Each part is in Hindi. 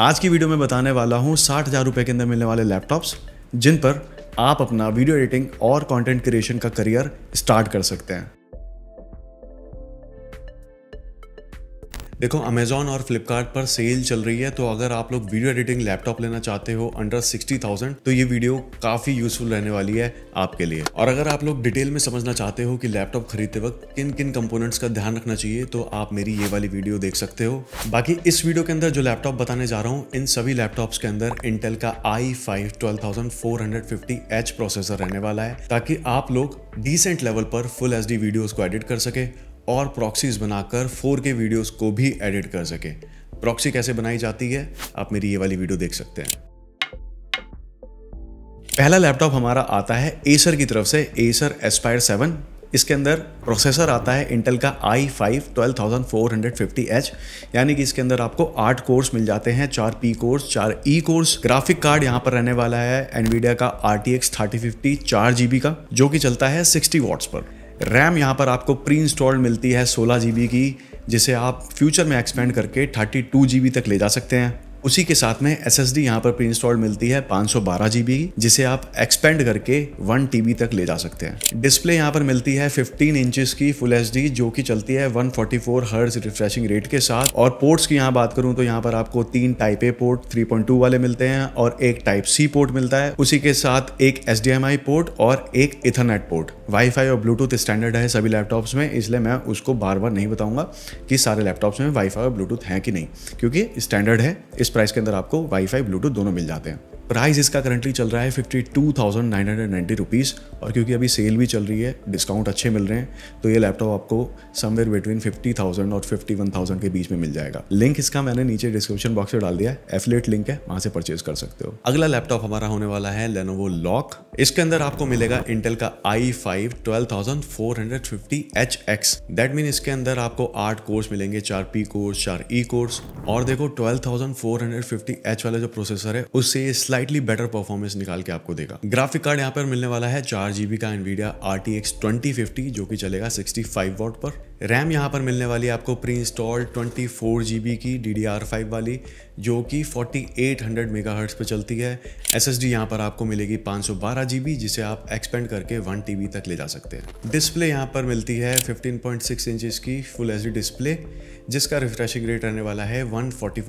आज की वीडियो में बताने वाला हूँ साठ हज़ार रुपये के अंदर मिलने वाले लैपटॉप्स जिन पर आप अपना वीडियो एडिटिंग और कंटेंट क्रिएशन का करियर स्टार्ट कर सकते हैं। देखो अमेजोन और फ्लिपकार्ट पर सेल चल रही है तो अगर आप लोग वीडियो एडिटिंग लैपटॉप लेना चाहते हो अंडर सिक्सटी थाउज़ेंड तो ये वीडियो काफ़ी यूजफुल रहने वाली है आपके लिए। और अगर आप लोग डिटेल में समझना चाहते हो कि लैपटॉप खरीदते वक्त किन किन कंपोनेंट्स का ध्यान रखना चाहिए तो आप मेरी ये वाली वीडियो देख सकते हो। बाकी इस वीडियो के अंदर जो लैपटॉप बताने जा रहा हूँ, इन सभी लैपटॉप्स के अंदर इंटेल का आई फाइव प्रोसेसर रहने वाला है, ताकि आप लोग डिसेंट लेवल पर फुल एच डी को एडिट कर सके। और प्रॉक्सीज बनाकर 4K वीडियोस को भी एडिट कर सके। प्रॉक्सी कैसे बनाई जाती है? आप मेरी ये वाली वीडियो देख सकते हैं। पहला लैपटॉप हमारा आता है एसर की तरफ़ से एसर एस्पायर 7 इसके अंदर प्रोसेसर आता है इंटेल का I five twelve thousand four hundred fifty H यानी कि इसके अंदर आपको आठ कोर्स मिल जाते हैं, चार पी कोर्स चार ई कोर्स ग्राफिक कार्ड यहाँ पर रहने वाला है एनवीडिया का R T X thirty fifty चार का, जो कि चलता है सिक्सटी वॉट्स पर। रैम यहाँ पर आपको प्री इंस्टॉल्ड मिलती है सोलह जी की, जिसे आप फ्यूचर में एक्सपेंड करके थर्टी टू तक ले जा सकते हैं। उसी के साथ में एस एस डी यहाँ पर प्री इंस्टॉल मिलती है पाँच सौ बारह जीबी जिसे आप एक्सपेंड करके वन टी बी तक ले जा सकते हैं। डिस्प्ले यहाँ पर मिलती है 15 इंचेस की फुल एच डी जो कि चलती है one forty four hertz refreshing rate के साथ। और पोर्ट्स की यहाँ बात करूँ तो यहाँ पर आपको तीन टाइप ए पोर्ट 3.2 वाले मिलते हैं और एक टाइप सी पोर्ट मिलता है। उसी के साथ एक एच पोर्ट और एक इथरनेट पोर्ट वाईफाई और ब्लूटूथ स्टैंडर्ड है सभी लैपटॉप्स में, इसलिए मैं उसको बार बार नहीं बताऊँगा कि सारे लैपटॉप्स में वाईफाई और ब्लूटूथ है कि नहीं, क्योंकि स्टैंडर्ड है, इस प्राइस के अंदर आपको वाईफाई ब्लूटूथ दोनों मिल जाते हैं। प्राइस इसका करंटली चल रहा है fifty two thousand nine hundred ninety rupees और क्योंकि अभी सेल भी चल रही है डिस्काउंट अच्छे मिल रहे हैं तो ये लैपटॉप आपको समवेयर बिटवीन फिफ्टी थाउज़ेंड और फिफ्टी वन थाउज़ेंड के बीच में मिल जाएगा। लिंक इसका मैंने नीचे डिस्क्रिप्शन बॉक्स में डाल दिया एफलेट लिंक है, वहाँ से परचेज कर सकते हो। अगला लैपटॉप हमारा होने वाला है लेनोवो लॉक इसके अंदर आपको मिलेगा इंटेल का I five twelve thousand four hundred fifty H X that mean इसके अंदर आपको आठ कोर्स मिलेंगे, चार पी कोर्स चार ई कोर्स और देखो twelve thousand four hundred fifty H वाला जो प्रोसेसर है, उससे स्लाइटली बेटर परफॉर्मेंस निकाल के आपको देगा। ग्राफिक कार्ड यहाँ पर मिलने वाला है, चार जीबी का एनवीडिया आर टी एक्स जो कि चलेगा सिक्सटी फाइव पर। रैम यहाँ पर मिलने वाली है आपको प्री इंस्टॉल ट्वेंटी की डी वाली, जो कि फोर्टी एट पर चलती है। एस एस यहाँ पर आपको मिलेगी पाँच सौ बारह जीबी जिसे आप एक्सपेंड करके वन टी तक ले जा सकते हैं। डिस्प्ले यहाँ पर मिलती है फिफ्टीन पॉइंट सिक्स इंचज की फुल एच डिस्प्ले जिसका रिफ्रेशिंग रेट रहने वाला है 144 फोर्टी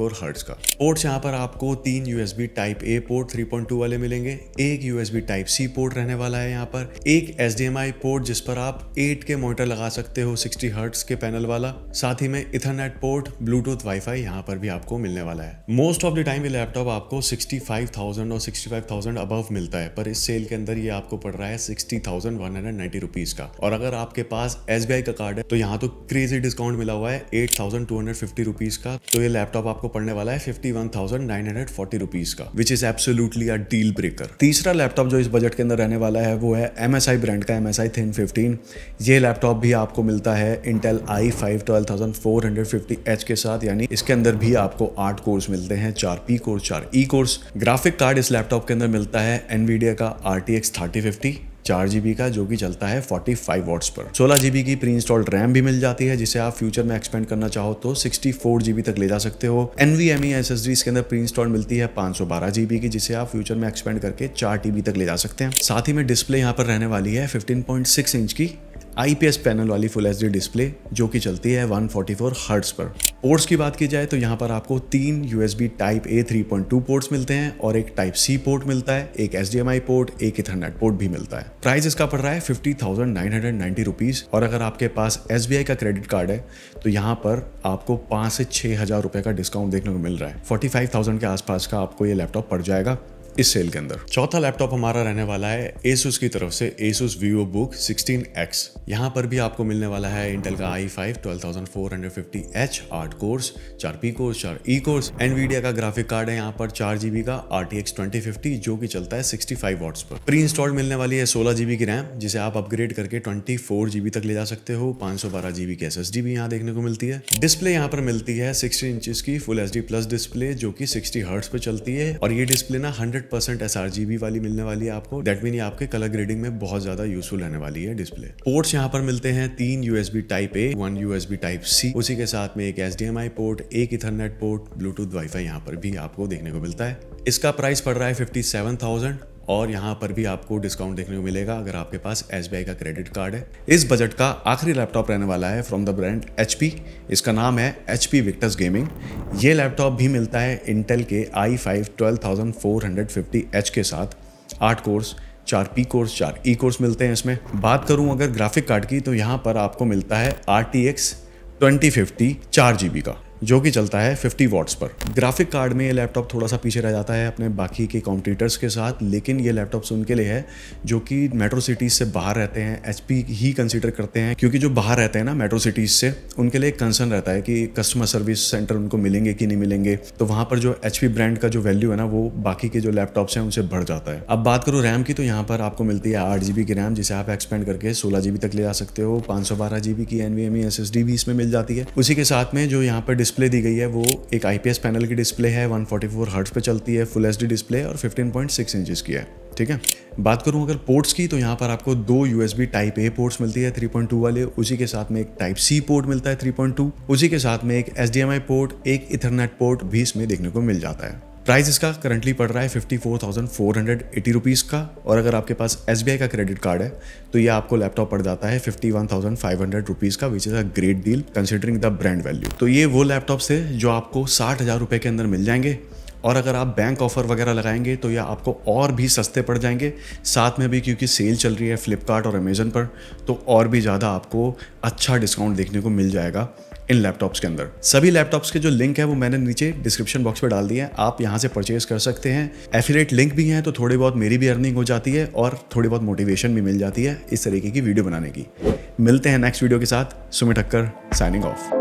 का। पोर्ट्स यहाँ पर आपको तीन यूएसबी टाइप ए पोर्ट 3.2 वाले मिलेंगे, एक यूएसबी टाइप सी पोर्ट रहने वाला है यहाँ पर, एक एच पोर्ट जिस पर आप 8 के मोटर लगा सकते हो 60 हर्ट्स के पैनल वाला, साथ ही में इथरनेट पोर्ट ब्लूटूथ वाईफाई यहाँ पर भी आपको मिलने वाला है। मोस्ट ऑफ़ द टाइम ये लैपटॉप आपको सिक्सटी और सिक्सटी अबव मिलता है, पर इस सेल के अंदर ये आपको पड़ रहा है सिक्सटी थाउज़ेंड का। और अगर आपके पास एस का कार्ड है तो यहाँ तो क्रेजी डिस्काउंट मिला हुआ है एट थाउज़ेंड का तो ये लैपटॉप आपको पड़ने वाला है फिफ्टी का which is absolutely a deal breaker तीसरा लैपटॉप जो इस बजट के अंदर रहने वाला है, वो है एम एस आई ब्रांड का एम एस आई ये लैपटॉप भी आपको मिलता है इंटेल आई फाइव ट्वेल्व के साथ, यानी इसके अंदर भी आपको आठ कोर्स मिलते हैं, चार पी कोर्स चार ई कोर्स ग्राफिक कार्ड इस लैपटॉप के अंदर मिलता है एनवीडिया का R T X thirty fifty चार जीबी का, जो कि चलता है 45 फाइव पर। सोलह जीबी की प्री इंस्टॉल्ड रैम भी मिल जाती है, जिसे आप फ्यूचर में एक्सपेंड करना चाहो तो 64 जीबी तक ले जा सकते हो। एनवीएमई एस एस डी अंदर प्री इंस्टॉल मिलती है 512 जीबी की, जिसे आप फ्यूचर में एक्सपेंड करके चार टीबी तक ले जा सकते हैं। साथ ही में डिस्प्ले यहाँ पर रहने वाली है फिफ्टीन इंच की। आईपीएस पैनल वाली फुल एच डिस्प्ले जो कि चलती है 144 फोर्टी हर्ट्स पर। पोर्ट्स की बात की जाए तो यहाँ पर आपको तीन यूएसबी टाइप ए 3.2 पोर्ट्स मिलते हैं और एक टाइप सी पोर्ट मिलता है, एक एच पोर्ट एक इथरनेट पोर्ट भी मिलता है। प्राइस इसका पड़ रहा है fifty thousand nine hundred ninety rupees और अगर आपके पास एसबीआई का क्रेडिट कार्ड है तो यहाँ पर आपको पाँच से छः हज़ार रुपये का डिस्काउंट देखने को मिल रहा है। फोर्टी फाइव थाउज़ेंड के आसपास का आपको ये लैपटॉप पड़ जाएगा। इस सेल के अंदर। चौथा लैपटॉप हमारा रहने वाला है एसुस की तरफ़ से एसुस वीवो बुक 16X यहाँ पर भी आपको मिलने वाला है इंटेल का आई फाइव ट्वेल्व थाउज़ेंड आठ कोर्स चार पी कोर्स चार ई कोर्स एनवीडिया का ग्राफिक कार्ड है यहाँ पर चार जीबी का आर टी जो कि चलता है सिक्सटी फाइव वॉट्स पर। प्री इंस्टॉल्ड मिलने वाली है सोलह जीबी की रैम जिसे आप अपग्रेड करके ट्वेंटी फोर जीबी तक ले जा सकते हो। पाँच सौ बारह जीबी की एस एस डी भी यहाँ देखने को मिलती है। डिस्प्ले यहाँ पर मिलती है सिक्सटी इंचज की full H D plus display जो की सिक्सटी हर्ट्स पे चलती है। और ये डिस्प्ले ना हंड्रेड परसेंट एस वाली मिलने वाली है आपको। डेट मीन आपके कलर ग्रेडिंग में बहुत ज़्यादा यूजफुल रहने वाली है डिस्प्ले पोर्ट्स यहाँ पर मिलते हैं तीन USB type A one USB type C उसी के साथ में एक एस पोर्ट एक इथरनेट पोर्ट ब्लूटूथ वाईफाई यहाँ पर भी आपको देखने को मिलता है। इसका प्राइस पड़ रहा है फिफ्टी सेवन थाउज़ेंड और यहाँ पर भी आपको डिस्काउंट देखने को मिलेगा अगर आपके पास एसबीआई का क्रेडिट कार्ड है। इस बजट का आखिरी लैपटॉप रहने वाला है फ्रॉम द ब्रांड एचपी इसका नाम है एच पी विक्टस गेमिंग ये लैपटॉप भी मिलता है इंटेल के I five twelve thousand four hundred fifty H के साथ। आठ कोर्स चार पी कोर्स चार ई कोर्स मिलते हैं इसमें। बात करूँ अगर ग्राफिक कार्ड की तो यहाँ पर आपको मिलता है R T X twenty fifty चार जी बी का। जो कि चलता है 50 वॉट्स पर। ग्राफिक कार्ड में ये लैपटॉप थोड़ा सा पीछे रह जाता है अपने बाकी के कॉम्पिटिटर्स के साथ, लेकिन ये लैपटॉप्स उनके लिए है, जो कि मेट्रो सिटीज़ से बाहर रहते हैं एचपी ही कंसिडर करते हैं, क्योंकि जो बाहर रहते हैं ना मेट्रो सिटीज़ से, उनके लिए कंसर्न रहता है कि कस्टमर सर्विस सेंटर उनको मिलेंगे कि नहीं मिलेंगे। तो वहाँ पर जो एचपी ब्रांड का जो वैल्यू है ना, वो बाकी के जो लैपटॉप्स हैं, उनसे बढ़ जाता है। अब बात करो रैम की तो यहाँ पर आपको मिलती है आठ की रैम जिसे आप एक्सपेंड करके सोलह तक ले जा सकते हो। पाँच की एन एस एस भी इसमें मिल जाती है। उसी के साथ में जो यहाँ पर डिस्प्ले दी गई है, वो एक आईपीएस पैनल की डिस्प्ले है 144 फोर्टी पे चलती है फुल एच डिस्प्ले और 15.6 इंचेस की है, ठीक है? बात करूँ अगर पोर्ट्स की तो यहाँ पर आपको दो यूएसबी टाइप ए पोर्ट्स मिलती है 3.2 वाले, उसी के साथ में एक टाइप सी पोर्ट मिलता है 3.2 उसी के साथ में एक एच पोर्ट एक इथरनेट पोर्ट भी इसमें देखने को मिल जाता है। प्राइस इसका करंटली पड़ रहा है fifty four thousand four hundred eighty rupees का और अगर आपके पास एसबीआई का क्रेडिट कार्ड है तो ये आपको लैपटॉप पड़ जाता है fifty one thousand five hundred rupees का which is a great deal considering the brand value तो ये वो लैपटॉप्स है जो आपको साठ हज़ार रुपये के अंदर मिल जाएँगे और अगर आप बैंक ऑफ़र वगैरह लगाएँगे तो ये आपको और भी सस्ते पड़ जाएँगे। साथ में भी क्योंकि सेल चल रही है फ्लिपकार्ट और अमेजन पर तो और भी ज़्यादा आपको अच्छा डिस्काउंट देखने को मिल जाएगा। इन लैपटॉप्स के अंदर। सभी लैपटॉप्स के जो लिंक है वो मैंने नीचे डिस्क्रिप्शन बॉक्स में डाल दिया हैं। आप यहाँ से परचेज कर सकते हैं। एफिलेट लिंक भी है तो थोड़ी बहुत मेरी भी अर्निंग हो जाती है और थोड़ी बहुत मोटिवेशन भी मिल जाती है इस तरीके की वीडियो बनाने की। मिलते हैं नेक्स्ट वीडियो के साथ। Sumit Thakkar signing of